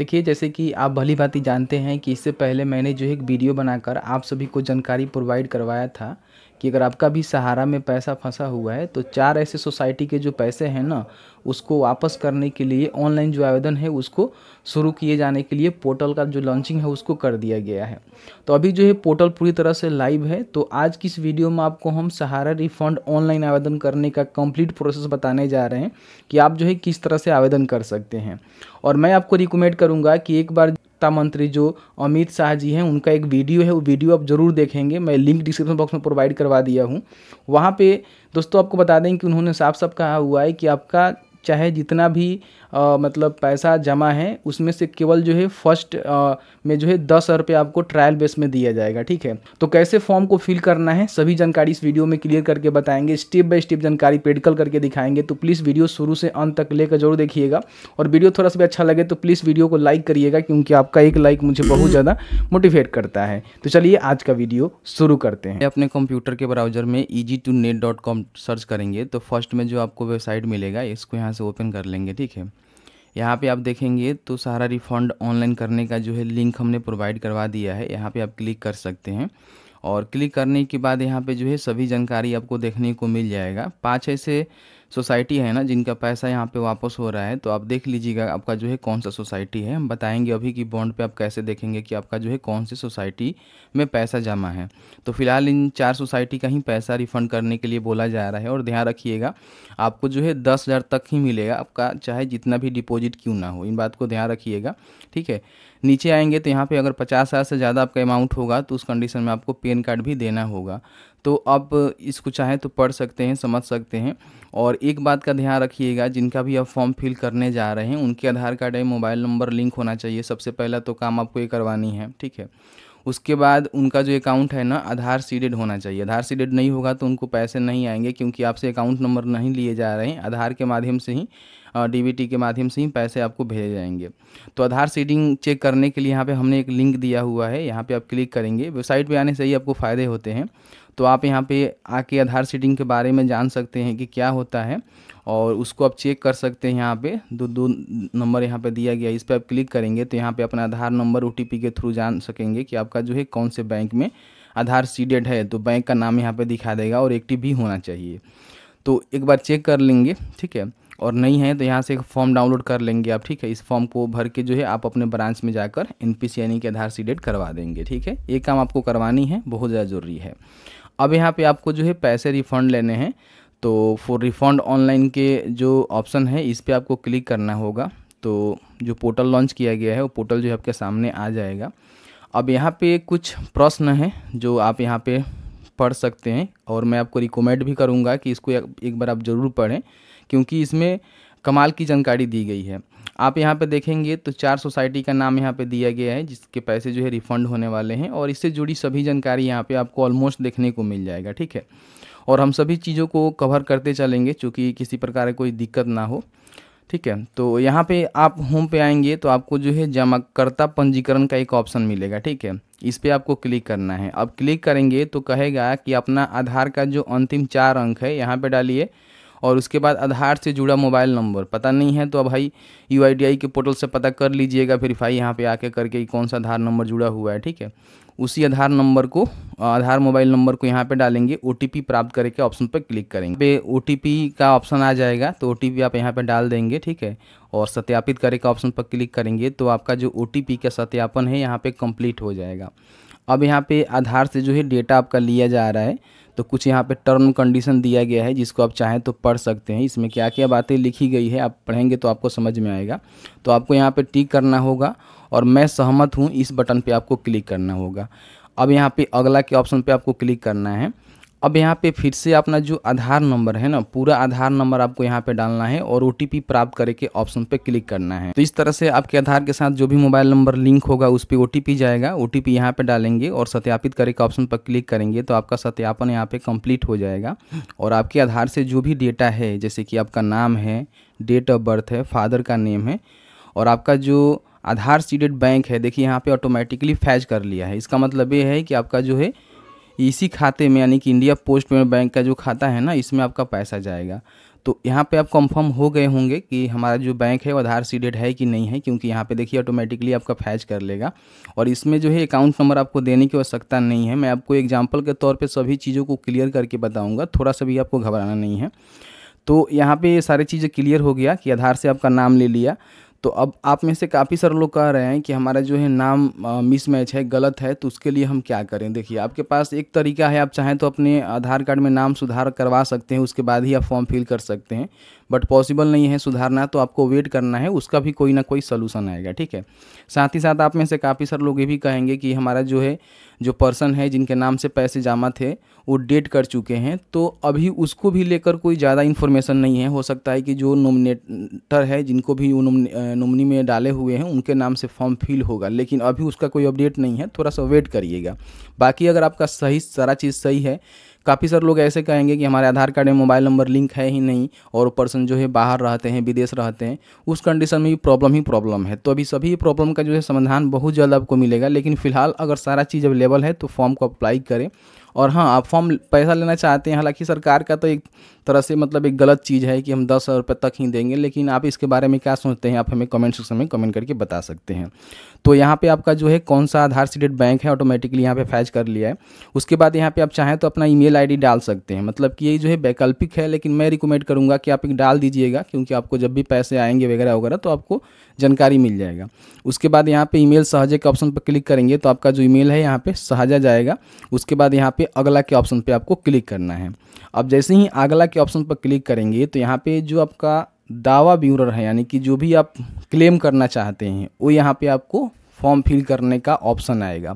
देखिए, जैसे कि आप भली भांति जानते हैं कि इससे पहले मैंने जो एक वीडियो बनाकर आप सभी को जानकारी प्रोवाइड करवाया था कि अगर आपका भी सहारा में पैसा फंसा हुआ है तो चार ऐसे सोसाइटी के जो पैसे हैं ना, उसको वापस करने के लिए ऑनलाइन जो आवेदन है, उसको शुरू किए जाने के लिए पोर्टल का जो लॉन्चिंग है, उसको कर दिया गया है। तो अभी जो है पोर्टल पूरी तरह से लाइव है तो आज की इस वीडियो में आपको हम सहारा रिफंड ऑनलाइन आवेदन करने का कंप्लीट प्रोसेस बताने जा रहे हैं कि आप जो है किस तरह से आवेदन कर सकते हैं। और मैं आपको रिकमेंड करूँगा कि एक बार वित्ता मंत्री जो अमित शाह जी हैं, उनका एक वीडियो है, वो वीडियो आप ज़रूर देखेंगे। मैं लिंक डिस्क्रिप्शन बॉक्स में प्रोवाइड करवा दिया हूँ। वहाँ पर दोस्तों आपको बता दें कि उन्होंने साफ़ साफ़ कहा हुआ है कि आपका चाहे जितना भी आ, मतलब पैसा जमा है उसमें से केवल जो है फ़र्स्ट में जो है दस रुपये आपको ट्रायल बेस में दिया जाएगा ठीक है? तो कैसे फॉर्म को फिल करना है सभी जानकारी इस वीडियो में क्लियर करके बताएँगे स्टेप बाय स्टेप जानकारी पेडिकल करके दिखाएँगे तो प्लीज़ वीडियो शुरू से अंत तक लेकर ज़रूर देखिएगा। और वीडियो थोड़ा सा भी अच्छा लगे तो प्लीज़ वीडियो को लाइक करिएगा क्योंकि आपका एक लाइक मुझे बहुत ज़्यादा मोटिवेट करता है। तो चलिए आज का वीडियो शुरू करते हैं। अपने कंप्यूटर के ब्राउज़र में easy to net dot com search करेंगे तो फ़र्स्ट में जो आपको वेबसाइट मिलेगा इसको यहाँ से ओपन कर लेंगे ठीक है? यहाँ पे आप देखेंगे तो सारा रिफ़ंड ऑनलाइन करने का जो है लिंक हमने प्रोवाइड करवा दिया है। यहाँ पे आप क्लिक कर सकते हैं। और क्लिक करने के बाद यहाँ पे जो है सभी जानकारी आपको देखने को मिल जाएगा। पाँच ऐसे सोसाइटी है ना, जिनका पैसा यहाँ पे वापस हो रहा है तो आप देख लीजिएगा आपका जो है कौन सा सोसाइटी है। हम बताएँगे अभी कि बॉन्ड पे आप कैसे देखेंगे कि आपका जो है कौन सी सोसाइटी में पैसा जमा है। तो फ़िलहाल इन चार सोसाइटी का ही पैसा रिफ़ंड करने के लिए बोला जा रहा है और ध्यान रखिएगा, आपको जो है दस तक ही मिलेगा, आपका चाहे जितना भी डिपॉजिट क्यों ना हो, इन बात को ध्यान रखिएगा, ठीक है? नीचे आएँगे तो यहाँ पे अगर पचास हज़ार से ज़्यादा आपका अमाउंट होगा तो उस कंडीशन में आपको पेन कार्ड भी देना होगा। तो आप इसको चाहें तो पढ़ सकते हैं, समझ सकते हैं। और एक बात का ध्यान रखिएगा, जिनका भी आप फॉर्म फिल करने जा रहे हैं, उनके आधार कार्ड या मोबाइल नंबर लिंक होना चाहिए। सबसे पहला तो काम आपको ये करवानी है, ठीक है? उसके बाद उनका जो अकाउंट है ना आधार सीडेड होना चाहिए। आधार सीडेड नहीं होगा तो उनको पैसे नहीं आएँगे क्योंकि आपसे अकाउंट नंबर नहीं लिए जा रहे हैं। आधार के माध्यम से ही डीबीटी के माध्यम से ही पैसे आपको भेजे जाएँगे। तो आधार सीडिंग चेक करने के लिए यहाँ पे हमने एक लिंक दिया हुआ है। यहाँ पे आप क्लिक करेंगे। वेबसाइट पे आने से ही आपको फ़ायदे होते हैं। तो आप यहाँ पे आके आधार सीडिंग के बारे में जान सकते हैं कि क्या होता है और उसको आप चेक कर सकते हैं यहाँ पे। दो दो नंबर यहाँ पे दिया गया इस पर आप क्लिक करेंगे तो यहाँ पे अपना आधार नंबर ओ के थ्रू जान सकेंगे कि आपका जो है कौन से बैंक में आधार सीडेड है। तो बैंक का नाम यहाँ पर दिखा देगा और एक्टिव भी होना चाहिए। तो एक बार चेक कर लेंगे, ठीक है? और नहीं है तो यहाँ से एक फॉर्म डाउनलोड कर लेंगे आप, ठीक है? इस फॉर्म को भर के जो है, आप अपने ब्रांच में जाकर एन पी सी यानी कि आधार सीडेड करवा देंगे, ठीक है? ये काम आपको करवानी है, बहुत ज़्यादा ज़रूरी है। अब यहाँ पे आपको जो है, पैसे रिफ़ंड लेने हैं तो फॉर रिफ़ंड ऑनलाइन के जो ऑप्शन है, इस पर आपको क्लिक करना होगा। तो जो पोर्टल लॉन्च किया गया है, वो पोर्टल जो है, आपके सामने आ जाएगा। अब यहाँ पे कुछ प्रश्न हैं, जो आप यहाँ पे पढ़ सकते हैं, और मैं आपको रिकमेंड भी करूँगा कि इसको एक बार आप ज़रूर पढ़ें। क्योंकि इसमें कमाल की जानकारी दी गई है। आप यहाँ पे देखेंगे तो चार सोसाइटी का नाम यहाँ पे दिया गया है, जिसके पैसे जो है रिफ़ंड होने वाले हैं और इससे जुड़ी सभी जानकारी यहाँ पे आपको ऑलमोस्ट देखने को मिल जाएगा, ठीक है? और हम सभी चीज़ों को कवर करते चलेंगे, चूँकि किसी प्रकार कोई दिक्कत ना हो, ठीक है? तो यहाँ पे आप होम पे आएँगे तो आपको जो है जमाकर्ता पंजीकरण का एक ऑप्शन मिलेगा, ठीक है? इस पर आपको क्लिक करना है। अब क्लिक करेंगे तो कहेगा कि अपना आधार का जो अंतिम चार अंक है, यहाँ पे डालिए और उसके बाद आधार से जुड़ा मोबाइल नंबर। पता नहीं है तो भाई यू के पोर्टल से पता कर लीजिएगा वेरीफाई यहाँ पे आके करके कौन सा आधार नंबर जुड़ा हुआ है, ठीक है? उसी आधार नंबर को, आधार मोबाइल नंबर को यहाँ पे डालेंगे ओटीपी प्राप्त करके ऑप्शन पर क्लिक करेंगे। पे ओ का ऑप्शन आ जाएगा तो ओटीपी आप यहाँ पे डाल देंगे, ठीक है? और सत्यापित करे का ऑप्शन पर क्लिक करेंगे तो आपका जो ओटीपी का सत्यापन है, यहाँ पे कंप्लीट हो जाएगा। अब यहाँ पे आधार से जो है डेटा आपका लिया जा रहा है तो कुछ यहाँ पे टर्म कंडीशन दिया गया है, जिसको आप चाहें तो पढ़ सकते हैं। इसमें क्या क्या बातें लिखी गई है, आप पढ़ेंगे तो आपको समझ में आएगा। तो आपको यहाँ पे टिक करना होगा और मैं सहमत हूँ, इस बटन पे आपको क्लिक करना होगा। अब यहाँ पे अगला के ऑप्शन पे आपको क्लिक करना है। अब यहाँ पे फिर से अपना जो आधार नंबर है ना, पूरा आधार नंबर आपको यहाँ पे डालना है और ओटीपी प्राप्त करे के ऑप्शन पे क्लिक करना है। तो इस तरह से आपके आधार के साथ जो भी मोबाइल नंबर लिंक होगा, उस पर ओ जाएगा। ओ टी यहाँ पे डालेंगे और सत्यापित करे के ऑप्शन पर क्लिक करेंगे तो आपका सत्यापन यहाँ पे कंप्लीट हो जाएगा। और आपके आधार से जो भी डेटा है, जैसे कि आपका नाम है डेट ऑफ़ बर्थ है फादर का नेम है और आपका जो आधार सीडेड बैंक है, देखिए यहाँ पे ऑटोमेटिकली फैच कर लिया है। इसका मतलब ये है कि आपका जो है इसी खाते में, यानी कि इंडिया पोस्ट पेमेंट बैंक का जो खाता है ना, इसमें आपका पैसा जाएगा। तो यहाँ पे आप कंफर्म हो गए होंगे कि हमारा जो बैंक है वो आधार सीडेड है कि नहीं है, क्योंकि यहाँ पे देखिए ऑटोमेटिकली आपका फैच कर लेगा। और इसमें जो है अकाउंट नंबर आपको देने की आवश्यकता नहीं है। मैं आपको एग्ज़ाम्पल के तौर पर सभी चीज़ों को क्लियर करके बताऊँगा। थोड़ा सा भी आपको घबराना नहीं है। तो यहाँ पे ये सारी चीज़ें क्लियर हो गया कि आधार से आपका नाम ले लिया। तो अब आप में से काफ़ी सारे लोग कह रहे हैं कि हमारा जो है नाम मिस मैच है, गलत है तो उसके लिए हम क्या करें? देखिए, आपके पास एक तरीका है, आप चाहें तो अपने आधार कार्ड में नाम सुधार करवा सकते हैं, उसके बाद ही आप फॉर्म फिल कर सकते हैं। बट पॉसिबल नहीं है सुधारना तो आपको वेट करना है, उसका भी कोई ना कोई सोल्यूशन आएगा, ठीक है? साथ ही साथ आप में से काफ़ी सारे लोग ये भी कहेंगे कि हमारा जो है, जो पर्सन है जिनके नाम से पैसे जमा थे, वो डेट कर चुके हैं तो अभी उसको भी लेकर कोई ज़्यादा इन्फॉर्मेशन नहीं है। हो सकता है कि जो नोमिनेटर है, जिनको भी नोमनी में डाले हुए हैं, उनके नाम से फॉर्म फिल होगा, लेकिन अभी उसका कोई अपडेट नहीं है, थोड़ा सा वेट करिएगा। बाकी अगर आपका सही, सारा चीज़ सही है काफ़ी सारे लोग ऐसे कहेंगे कि हमारे आधार कार्ड में मोबाइल नंबर लिंक है ही नहीं और पर्सन जो है बाहर रहते हैं, विदेश रहते हैं, उस कंडीशन में भी प्रॉब्लम ही प्रॉब्लम है। तो अभी सभी प्रॉब्लम का जो है समाधान बहुत जल्द आपको मिलेगा, लेकिन फ़िलहाल अगर सारा चीज़ अवेलेबल है तो फॉर्म को अप्लाई करें। और हाँ आप फॉर्म पैसा लेना चाहते हैं, हालाँकि सरकार का तो एक तरह से मतलब एक गलत चीज़ है कि हम दस रुपये तक ही देंगे, लेकिन आप इसके बारे में क्या सोचते हैं, आप हमें कमेंट सेक्शन में कमेंट करके बता सकते हैं। तो यहाँ पे आपका जो है, कौन सा आधार सीडेड बैंक है ऑटोमेटिकली यहाँ पे फैच कर लिया है। उसके बाद यहाँ पे आप चाहें तो अपना ईमेल आईडी डाल सकते हैं। मतलब कि ये जो है, वैकल्पिक है, लेकिन मैं रिकमेंड करूँगा कि आप एक डाल दीजिएगा, क्योंकि आपको जब भी पैसे आएँगे वगैरह वगैरह तो आपको जानकारी मिल जाएगा। उसके बाद यहाँ पे ईमेल सहजे के ऑप्शन पर क्लिक करेंगे तो आपका जो ईमेल है, यहाँ पे सहजा जाएगा। उसके बाद यहाँ पे अगला के ऑप्शन पे आपको क्लिक करना है। अब जैसे ही अगला के ऑप्शन पर क्लिक करेंगे तो यहाँ पे जो आपका दावा ब्यूरर है, यानी कि जो भी आप क्लेम करना चाहते हैं, वो यहाँ पे आपको फॉर्म फिल करने का ऑप्शन आएगा।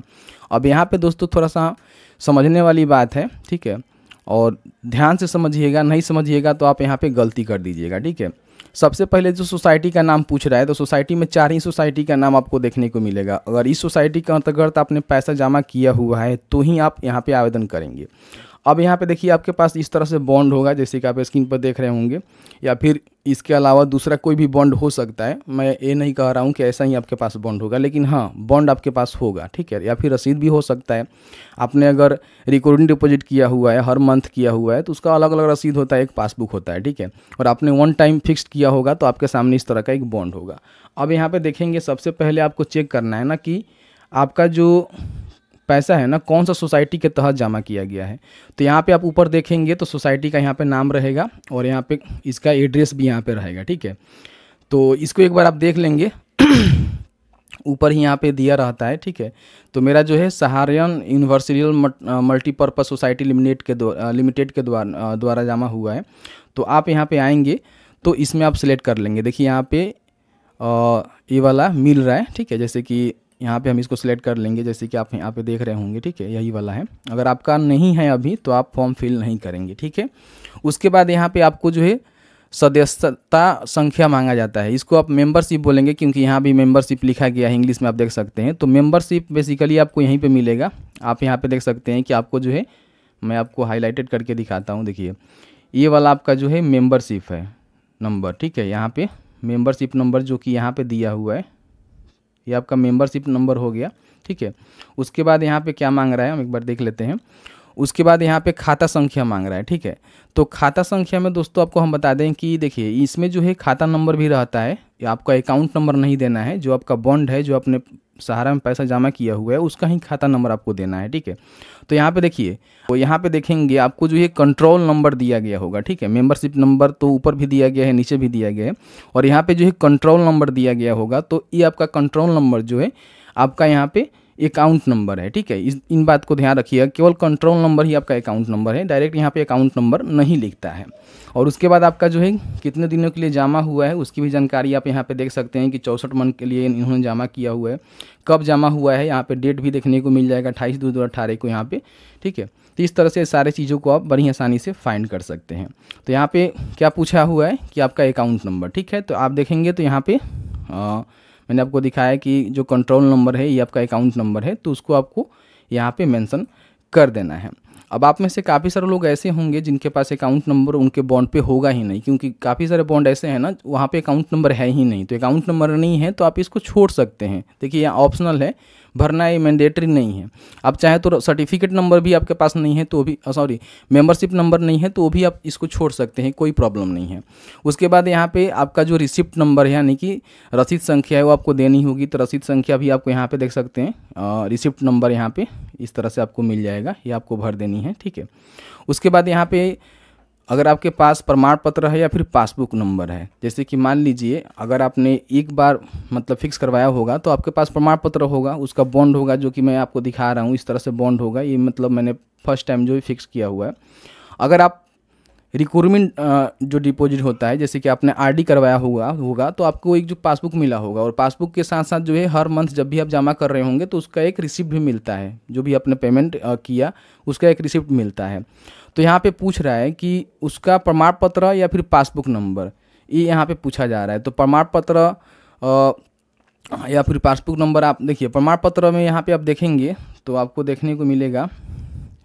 अब यहाँ पे दोस्तों थोड़ा सा समझने वाली बात है, ठीक है? और ध्यान से समझिएगा, नहीं समझिएगा तो आप यहाँ पे गलती कर दीजिएगा, ठीक है? सबसे पहले जो सोसाइटी का नाम पूछ रहा है तो सोसाइटी में चार ही सोसाइटी का नाम आपको देखने को मिलेगा। अगर इस सोसाइटी के अंतर्गत आपने पैसा जमा किया हुआ है तो ही आप यहाँ पे आवेदन करेंगे। अब यहाँ पे देखिए आपके पास इस तरह से बॉन्ड होगा, जैसे कि आप स्क्रीन पर देख रहे होंगे, या फिर इसके अलावा दूसरा कोई भी बॉन्ड हो सकता है। मैं ये नहीं कह रहा हूँ कि ऐसा ही आपके पास बॉन्ड होगा, लेकिन हाँ बॉन्ड आपके पास होगा, ठीक है? या फिर रसीद भी हो सकता है। आपने अगर रिकॉर्डिंग डिपॉजिट किया हुआ है, हर मंथ किया हुआ है तो उसका अलग अलग रसीद होता है, एक पासबुक होता है, ठीक है? और आपने वन टाइम फिक्स्ड किया होगा तो आपके सामने इस तरह का एक बॉन्ड होगा। अब यहाँ पर देखेंगे, सबसे पहले आपको चेक करना है ना कि आपका जो पैसा है ना, कौन सा सोसाइटी के तहत जमा किया गया है? तो यहाँ पे आप ऊपर देखेंगे तो सोसाइटी का यहाँ पे नाम रहेगा और यहाँ पे इसका एड्रेस भी यहाँ पे रहेगा, ठीक है? तो इसको एक बार आप देख लेंगे। ऊपर ही यहाँ पे दिया रहता है, ठीक है? तो मेरा जो है Saharayan universal multipurpose society limited के लिमिटेड के द्वारा द्वारा जमा हुआ है। तो आप यहाँ पे आएँगे तो इसमें आप सिलेक्ट कर लेंगे। देखिए यहाँ पे ये वाला मिल रहा है, ठीक है? जैसे कि यहाँ पे हम इसको सिलेक्ट कर लेंगे, जैसे कि आप यहाँ पे देख रहे होंगे, ठीक है? यही वाला है। अगर आपका नहीं है अभी तो आप फॉर्म फिल नहीं करेंगे, ठीक है? उसके बाद यहाँ पे आपको जो है, सदस्यता संख्या मांगा जाता है। इसको आप मेंबरशिप बोलेंगे, क्योंकि यहाँ भी मेंबरशिप लिखा गया है इंग्लिश में आप देख सकते हैं। तो मेंबरशिप बेसिकली आपको यहीं पे मिलेगा। आप यहाँ पे देख सकते हैं कि आपको जो है, मैं आपको हाईलाइटेड करके दिखाता हूँ, देखिए। ये वाला आपका जो है मेम्बरशिप है नंबर ठीक है? यहाँ पे मेम्बरशिप नंबर जो कि यहाँ पे दिया हुआ है ये आपका मेंबरशिप नंबर हो गया, ठीक है? उसके बाद यहाँ पे क्या मांग रहा है, हम एक बार देख लेते हैं। उसके बाद यहाँ पे खाता संख्या मांग रहा है, ठीक है? तो खाता संख्या में दोस्तों आपको हम बता दें कि देखिए, इसमें जो है खाता नंबर भी रहता है, आपका अकाउंट नंबर नहीं देना है, जो आपका बॉन्ड है, जो अपने सहारा में पैसा जमा किया हुआ है, उसका ही खाता नंबर आपको देना है, ठीक है? तो यहाँ पे देखिए तो यहाँ पे देखेंगे, आपको जो ये कंट्रोल नंबर दिया गया होगा, ठीक है? मेंबरशिप नंबर तो ऊपर भी दिया गया है, नीचे भी दिया गया है, और यहाँ पे जो है कंट्रोल नंबर दिया गया होगा तो ये आपका कंट्रोल नंबर जो है, आपका यहाँ पे अकाउंट नंबर है ठीक है? इस इन बात को ध्यान रखिएगा केवल कंट्रोल नंबर ही आपका अकाउंट नंबर है डायरेक्ट यहाँ पे अकाउंट नंबर नहीं लिखता है। और उसके बाद आपका जो है कितने दिनों के लिए जमा हुआ है उसकी भी जानकारी आप यहाँ पे देख सकते हैं कि चौंसठ मन के लिए इन्होंने जमा किया हुआ है। कब जमा हुआ है यहाँ पर डेट भी देखने को मिल जाएगा अट्ठाईस दो अठारह को यहाँ पर ठीक है? तो इस तरह से सारे चीज़ों को आप बड़ी आसानी से फाइंड कर सकते हैं। तो यहाँ पर क्या पूछा हुआ है कि आपका अकाउंट नंबर ठीक है? तो आप देखेंगे तो यहाँ पे आ, मैंने आपको दिखाया कि जो कंट्रोल नंबर है, ये आपका अकाउंट नंबर है तो उसको आपको यहाँ पे मेंशन कर देना है। अब आप में से काफ़ी सारे लोग ऐसे होंगे जिनके पास अकाउंट नंबर उनके बॉन्ड पे होगा ही नहीं, क्योंकि काफ़ी सारे बॉन्ड ऐसे हैं ना, वहाँ पे अकाउंट नंबर है ही नहीं। तो अकाउंट नंबर नहीं है तो आप इसको छोड़ सकते हैं। देखिए, यहाँ ऑप्शनल है, भरना ये मैंडेटरी नहीं है। आप चाहे तो सर्टिफिकेट नंबर भी आपके पास नहीं है तो भी सॉरी मेंबरशिप नंबर नहीं है तो भी आप इसको छोड़ सकते हैं, कोई प्रॉब्लम नहीं है। उसके बाद यहाँ पे आपका जो रिसिप्ट नंबर है, यानी कि रसीद संख्या है, वो आपको देनी होगी तो रसीद संख्या भी आपको यहाँ पे देख सकते हैं। रिसिप्ट नंबर यहाँ पे इस तरह से आपको मिल जाएगा, ये आपको भर देनी है, ठीक है। उसके बाद यहाँ पे अगर आपके पास प्रमाण पत्र है या फिर पासबुक नंबर है, जैसे कि मान लीजिए अगर आपने एक बार मतलब फिक्स करवाया होगा तो आपके पास प्रमाण पत्र होगा, उसका बॉन्ड होगा जो कि मैं आपको दिखा रहा हूँ, इस तरह से बॉन्ड होगा, ये मतलब मैंने फ़र्स्ट टाइम जो भी फिक्स किया हुआ है। अगर आप रिक्रूटमेंट जो डिपॉजिट होता है, जैसे कि आपने आरडी करवाया होगा होगा तो आपको एक जो पासबुक मिला होगा, और पासबुक के साथ साथ जो है, हर मंथ जब भी आप जमा कर रहे होंगे तो उसका एक रिसिप्ट भी मिलता है, जो भी आपने पेमेंट किया, उसका एक रिसिप्ट मिलता है। तो यहाँ पे पूछ रहा है कि उसका प्रमाण पत्र या फिर पासबुक नंबर, ये यहाँ पे पूछा जा रहा है। तो प्रमाण पत्र या फिर पासबुक नंबर आप देखिए प्रमाण पत्र में यहाँ पे आप देखेंगे तो आपको देखने को मिलेगा।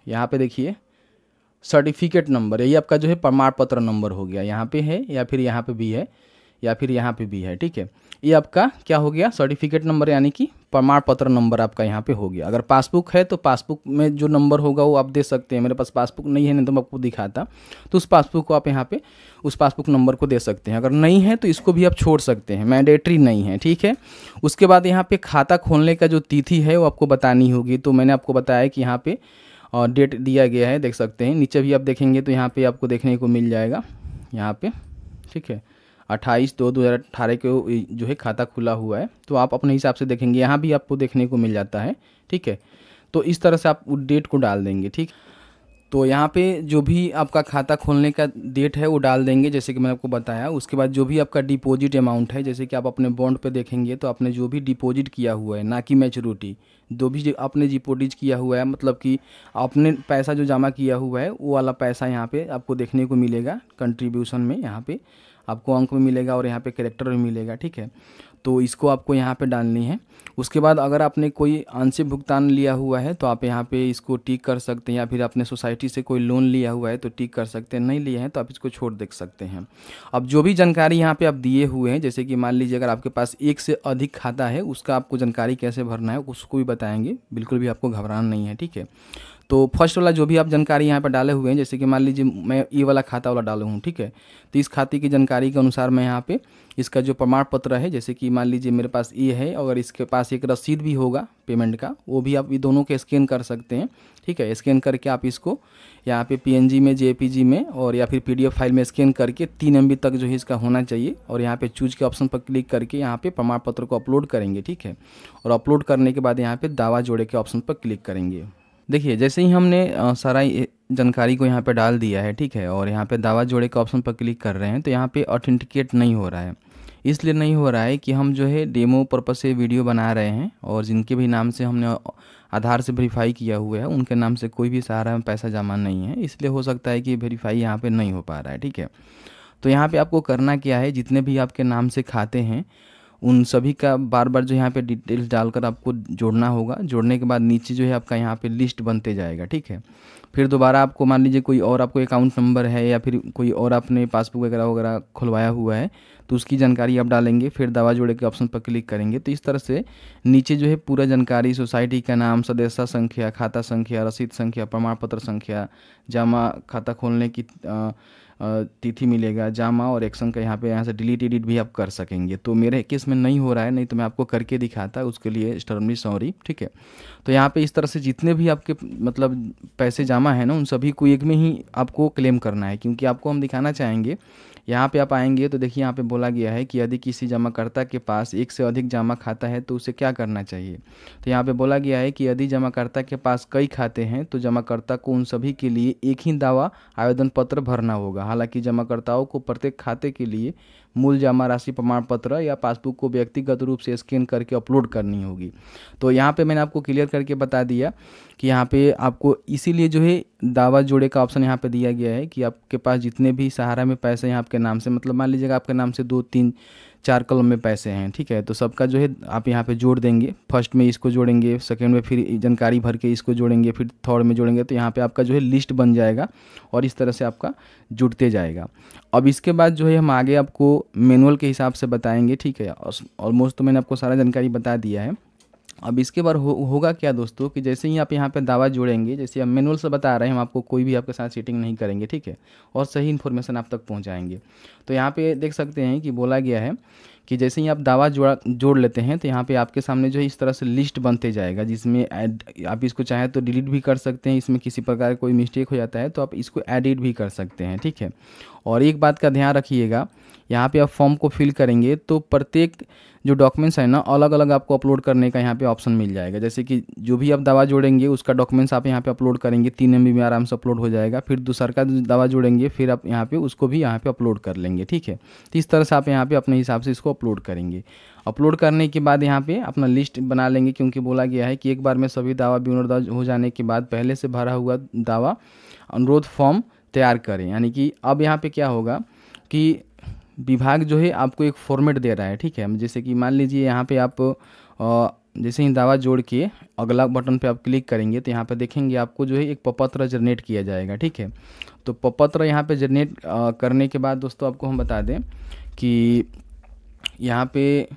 यहाँ पे देखिए सर्टिफिकेट नंबर यही आपका जो है प्रमाण पत्र नंबर हो गया, यहाँ पे है या फिर यहाँ पे भी है, या फिर यहाँ पे भी है, ठीक है? ये आपका क्या हो गया? सर्टिफिकेट नंबर यानी कि प्रमाण पत्र नंबर आपका यहाँ पे हो गया। अगर पासबुक है तो पासबुक में जो नंबर होगा वो आप दे सकते हैं। मेरे पास पासबुक नहीं है, नहीं तो मैं आपको दिखाता। तो उस पासबुक को आप यहाँ पे, उस पासबुक नंबर को दे सकते हैं। अगर नहीं है तो इसको भी आप छोड़ सकते हैं। मैंडेटरी नहीं है, ठीक है? उसके बाद यहाँ पे खाता खोलने का जो तिथि है वो आपको बतानी होगी। तो मैंने आपको बताया कि यहाँ पे और डेट दिया गया है, देख सकते हैं। नीचे भी आप देखेंगे तो यहाँ पे आपको देखने को मिल जाएगा। यहाँ पे, ठीक है। अट्ठाईस दो दो हज़ार अठारह को जो है खाता खुला हुआ है। तो आप अपने हिसाब से देखेंगे, यहाँ भी आपको देखने को मिल जाता है, ठीक है। तो इस तरह से आप डेट को डाल देंगे, ठीक। तो यहाँ पे जो भी आपका खाता खोलने का डेट है, वो डाल देंगे, जैसे कि मैंने आपको बताया। उसके बाद जो भी आपका डिपॉजिट अमाउंट है, जैसे कि आप अपने बॉन्ड पे देखेंगे तो आपने जो भी डिपॉजिट किया हुआ है, ना कि मैच्योरिटी जो भी आपने डिपॉजिट किया हुआ है मतलब कि आपने पैसा जो जमा किया हुआ है, वो वाला पैसा यहाँ पर आपको देखने को मिलेगा कंट्रीब्यूशन में यहाँ पे। आपको अंक में मिलेगा और यहाँ पे करेक्टर में मिलेगा, ठीक है? तो इसको आपको यहाँ पे डालनी है। उसके बाद अगर आपने कोई आंशिक भुगतान लिया हुआ है तो आप यहाँ पे इसको टिक कर सकते हैं या फिर अपने सोसाइटी से कोई लोन लिया हुआ है तो टिक कर सकते हैं। नहीं लिए हैं तो आप इसको छोड़ देख सकते हैं। अब जो भी जानकारी यहाँ पे आप दिए हुए हैं, जैसे कि मान लीजिए अगर आपके पास एक से अधिक खाता है, उसका आपको जानकारी कैसे भरना है, उसको भी बताएँगे। बिल्कुल भी आपको घबराना नहीं है, ठीक है? तो फ़र्स्ट वाला जो भी आप जानकारी यहाँ पर डाले हुए हैं, जैसे कि मान लीजिए मैं ये वाला खाता वाला डाला हूँ, ठीक है? तो इस खाते की जानकारी के अनुसार मैं यहाँ पे इसका जो प्रमाण पत्र है, जैसे कि मान लीजिए मेरे पास ये है अगर इसके पास एक रसीद भी होगा पेमेंट का, वो भी आप ये दोनों के स्कैन कर सकते हैं, ठीक है? स्कैन करके आप इसको यहाँ पे पी में जेपीजी में, और या फिर पीडीएफ फ़ाइल में स्कैन करके तीन एम तक जो है इसका होना चाहिए, और यहाँ पे चूज़ के ऑप्शन पर क्लिक करके यहाँ पे प्रमाण पत्र को अपलोड करेंगे, ठीक है? और अपलोड करने के बाद यहाँ पे दावा जोड़े के ऑप्शन पर क्लिक करेंगे। देखिए, जैसे ही हमने सारा जानकारी को यहाँ पे डाल दिया है, ठीक है, और यहाँ पे दावा जोड़े के ऑप्शन पर क्लिक कर रहे हैं तो यहाँ पे ऑथेंटिकेट नहीं हो रहा है। इसलिए नहीं हो रहा है कि हम जो है डेमो पर्पज़ से वीडियो बना रहे हैं, और जिनके भी नाम से हमने आधार से वेरीफाई किया हुआ है, उनके नाम से कोई भी सहारा में पैसा जमा नहीं है। इसलिए हो सकता है कि वेरीफाई यहाँ पर नहीं हो पा रहा है, ठीक है। तो यहाँ पर आपको करना क्या है, जितने भी आपके नाम से खाते हैं उन सभी का बार बार जो यहाँ पे डिटेल्स डालकर आपको जोड़ना होगा। जोड़ने के बाद नीचे जो है आपका यहाँ पे लिस्ट बनते जाएगा ठीक है? फिर दोबारा आपको मान लीजिए कोई और आपको अकाउंट नंबर है या फिर कोई और आपने पासबुक वगैरह वगैरह खुलवाया हुआ है तो उसकी जानकारी आप डालेंगे फिर दवा जोड़े के ऑप्शन पर क्लिक करेंगे। तो इस तरह से नीचे जो है पूरा जानकारी सोसाइटी का नाम सदस्य संख्या खाता संख्या रसीद संख्या प्रमाण पत्र संख्या जमा खाता खोलने की आ, तिथि मिलेगा जामा और एक्शन का यहाँ पे, यहाँ से डिलीट एडिट भी आप कर सकेंगे। तो मेरे केस में नहीं हो रहा है, नहीं तो मैं आपको करके दिखाता, उसके लिए स्टर्मली सॉरी ठीक है? तो यहाँ पे इस तरह से जितने भी आपके मतलब पैसे जमा है ना, उन सभी को एक में ही आपको क्लेम करना है, क्योंकि आपको हम दिखाना चाहेंगे यहाँ पे आप आएँगे तो देखिए यहाँ पे बोला गया है कि यदि किसी जमाकर्ता के पास एक से अधिक जमा खाता है तो उसे क्या करना चाहिए? तो यहाँ पे बोला गया है कि यदि जमाकर्ता के पास कई खाते हैं तो जमाकर्ता को उन सभी के लिए एक ही दावा आवेदन पत्र भरना होगा। हालाँकि जमाकर्ताओं को प्रत्येक खाते के लिए मूल जमा राशि प्रमाण पत्र या पासबुक को व्यक्तिगत रूप से स्कैन करके अपलोड करनी होगी। तो यहाँ पे मैंने आपको क्लियर करके बता दिया कि यहाँ पे आपको इसीलिए जो है दावा जोड़े का ऑप्शन यहाँ पे दिया गया है कि आपके पास जितने भी सहारा में पैसे हैं, आपके नाम से मतलब मान लीजिएगा आपके नाम से दो, तीन चार कलम में पैसे हैं, ठीक है? तो सबका जो है, आप यहाँ पे जोड़ देंगे। फ़र्स्ट में इसको जोड़ेंगे, सेकेंड में फिर जानकारी भर के इसको जोड़ेंगे, फिर थर्ड में जोड़ेंगे तो यहाँ पे आपका जो है लिस्ट बन जाएगा और इस तरह से आपका जुड़ते जाएगा। अब इसके बाद जो है, हम आगे आपको मैनुअल के हिसाब से बताएँगे, ठीक है? ऑलमोस्ट तो मैंने आपको सारा जानकारी बता दिया है। अब इसके बाद हो, होगा क्या दोस्तों कि जैसे ही आप यहाँ पे दावा जोड़ेंगे जैसे हम मैनुअल से बता रहे हैं हम आपको कोई भी आपके साथ चीटिंग नहीं करेंगे ठीक है? और सही इन्फॉर्मेशन आप तक पहुँचाएँगे। तो यहाँ पे देख सकते हैं कि बोला गया है कि जैसे ही आप दावा जोड़ा जोड़ लेते हैं तो यहाँ पे आपके सामने जो है इस तरह से लिस्ट बनते जाएगा जिसमें आप इसको चाहे तो डिलीट भी कर सकते हैं इसमें किसी प्रकार कोई मिस्टेक हो जाता है तो आप इसको एडिट भी कर सकते हैं ठीक है? और एक बात का ध्यान रखिएगा यहाँ पे आप फॉर्म को फिल करेंगे तो प्रत्येक जो डॉक्यूमेंट्स है ना अलग अलग आपको अपलोड करने का यहाँ पे ऑप्शन मिल जाएगा। जैसे कि जो भी आप दवा जोड़ेंगे, उसका डॉक्यूमेंट्स आप यहाँ पे अपलोड करेंगे, तीन एम में आराम से अपलोड हो जाएगा। फिर दूसर का दवा जोड़ेंगे, फिर आप यहाँ पे उसको भी यहाँ पे अपलोड कर लेंगे, ठीक है? तो इस तरह से आप यहाँ पे अपने हिसाब से इसको अपलोड करेंगे। अपलोड करने के बाद यहाँ पे अपना लिस्ट बना लेंगे, क्योंकि बोला गया है कि एक बार में सभी दावा दर्ज हो जाने के बाद पहले से भरा हुआ दावा अनुरोध फॉर्म तैयार करें। यानी कि अब यहाँ पे क्या होगा कि विभाग जो है आपको एक फॉर्मेट दे रहा है, ठीक है? जैसे कि मान लीजिए यहाँ पे आप जैसे ही दावा जोड़ के अगला बटन पे आप क्लिक करेंगे तो यहाँ पे देखेंगे आपको जो है एक पपत्र जनरेट किया जाएगा, ठीक है? तो पपत्र यहाँ पे जनरेट करने के बाद दोस्तों आपको हम बता दें कि यहाँ पे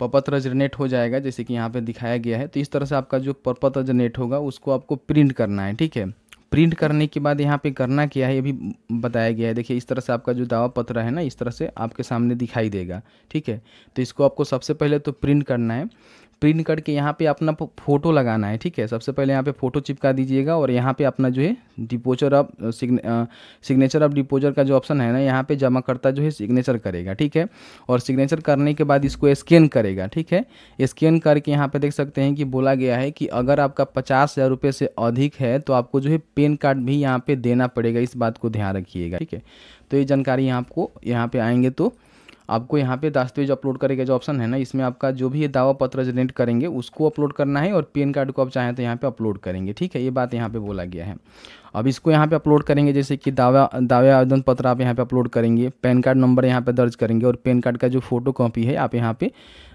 पपत्र जनरेट हो जाएगा, जैसे कि यहाँ पे दिखाया गया है। तो इस तरह से आपका जो पपत्र जनरेट होगा, उसको आपको प्रिंट करना है, ठीक है? प्रिंट करने के बाद यहाँ पे करना क्या है ये भी बताया गया है। देखिए, इस तरह से आपका जो दावा पत्र है ना, इस तरह से आपके सामने दिखाई देगा, ठीक है? तो इसको आपको सबसे पहले तो प्रिंट करना है। प्रिंट करके यहाँ पे अपना फ़ोटो लगाना है, ठीक है? सबसे पहले यहाँ पे फ़ोटो चिपका दीजिएगा और यहाँ पे अपना जो है depositor of signature of depositor का जो ऑप्शन है ना, यहाँ पे जमा करता जो है सिग्नेचर करेगा, ठीक है? और सिग्नेचर करने के बाद इसको स्कैन करेगा, ठीक है? स्कैन करके यहाँ पे देख सकते हैं कि बोला गया है कि अगर आपका पचास हज़ार रुपये से अधिक है तो आपको जो है पेन कार्ड भी यहाँ पर देना पड़ेगा, इस बात को ध्यान रखिएगा, ठीक है? तो ये जानकारी आपको, यहाँ पर आएँगे तो आपको यहाँ पे दस्तावेज़ अपलोड करने का जो ऑप्शन है ना, इसमें आपका जो भी दावा पत्र जनरेट करेंगे, उसको अपलोड करना है और पैन कार्ड को आप चाहें तो यहाँ पे अपलोड करेंगे। ठीक है, ये बात यहाँ पे बोला गया है। अब इसको यहाँ पे अपलोड करेंगे, जैसे कि दावा, दावे आवेदन पत्र आप यहाँ पे अपलोड करेंगे, पैन कार्ड नंबर यहाँ पे दर्ज करेंगे और पैन कार्ड का जो फ़ोटो कॉपी है, आप यहाँ पे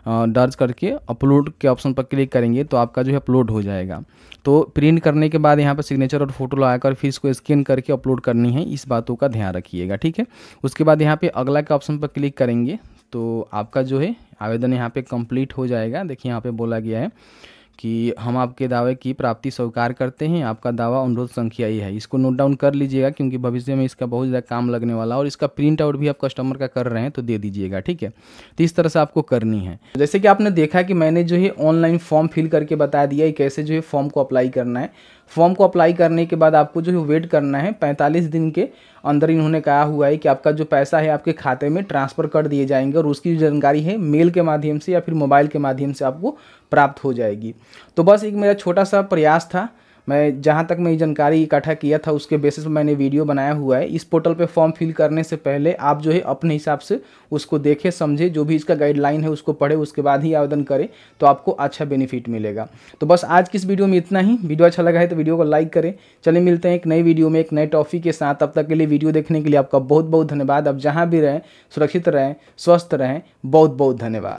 दर्ज करके अपलोड के ऑप्शन पर क्लिक करेंगे तो आपका जो है अपलोड हो जाएगा। तो प्रिंट करने के बाद यहाँ पर सिग्नेचर और फ़ोटो लगाकर फिर इसको स्कैन करके अपलोड करनी है, इस बातों का ध्यान रखिएगा, ठीक है? उसके बाद यहाँ पर अगला के ऑप्शन पर क्लिक करेंगे तो आपका जो है आवेदन यहाँ पर कंप्लीट हो जाएगा। देखिए यहाँ पर बोला गया है कि हम आपके दावे की प्राप्ति स्वीकार करते हैं, आपका दावा अनुरोध संख्या ये है। इसको नोट डाउन कर लीजिएगा, क्योंकि भविष्य में इसका बहुत ज़्यादा काम लगने वाला और इसका प्रिंट आउट भी आप कस्टमर का कर रहे हैं तो दे दीजिएगा, ठीक है? तो इस तरह से आपको करनी है। जैसे कि आपने देखा कि मैंने जो है ऑनलाइन फॉर्म फिल करके बता दिया कैसे जो है फॉर्म को अप्लाई करना है फॉर्म को अप्लाई करने के बाद आपको जो है वेट करना है पैंतालीस दिन के अंदर इन्होंने कहा हुआ है कि आपका जो पैसा है आपके खाते में ट्रांसफ़र कर दिए जाएँगे और उसकी जानकारी है मेल के माध्यम से या फिर मोबाइल के माध्यम से आपको प्राप्त हो जाएगी। तो बस एक मेरा छोटा सा प्रयास था मैं जहाँ तक मैं ये जानकारी इकट्ठा किया था, उसके बेसिस पर मैंने वीडियो बनाया हुआ है। इस पोर्टल पे फॉर्म फिल करने से पहले आप जो है अपने हिसाब से उसको देखें, समझे, जो भी इसका गाइडलाइन है उसको पढ़े, उसके बाद ही आवेदन करें तो आपको अच्छा बेनिफिट मिलेगा। तो बस आज की इस वीडियो में इतना ही। वीडियो अच्छा लगा है तो वीडियो को लाइक करें। चलिए मिलते हैं एक नई वीडियो में, एक नए टॉपिक के साथ। तब तक के लिए वीडियो देखने के लिए आपका बहुत बहुत धन्यवाद। अब जहाँ भी रहें, सुरक्षित रहें, स्वस्थ रहें बहुत बहुत धन्यवाद।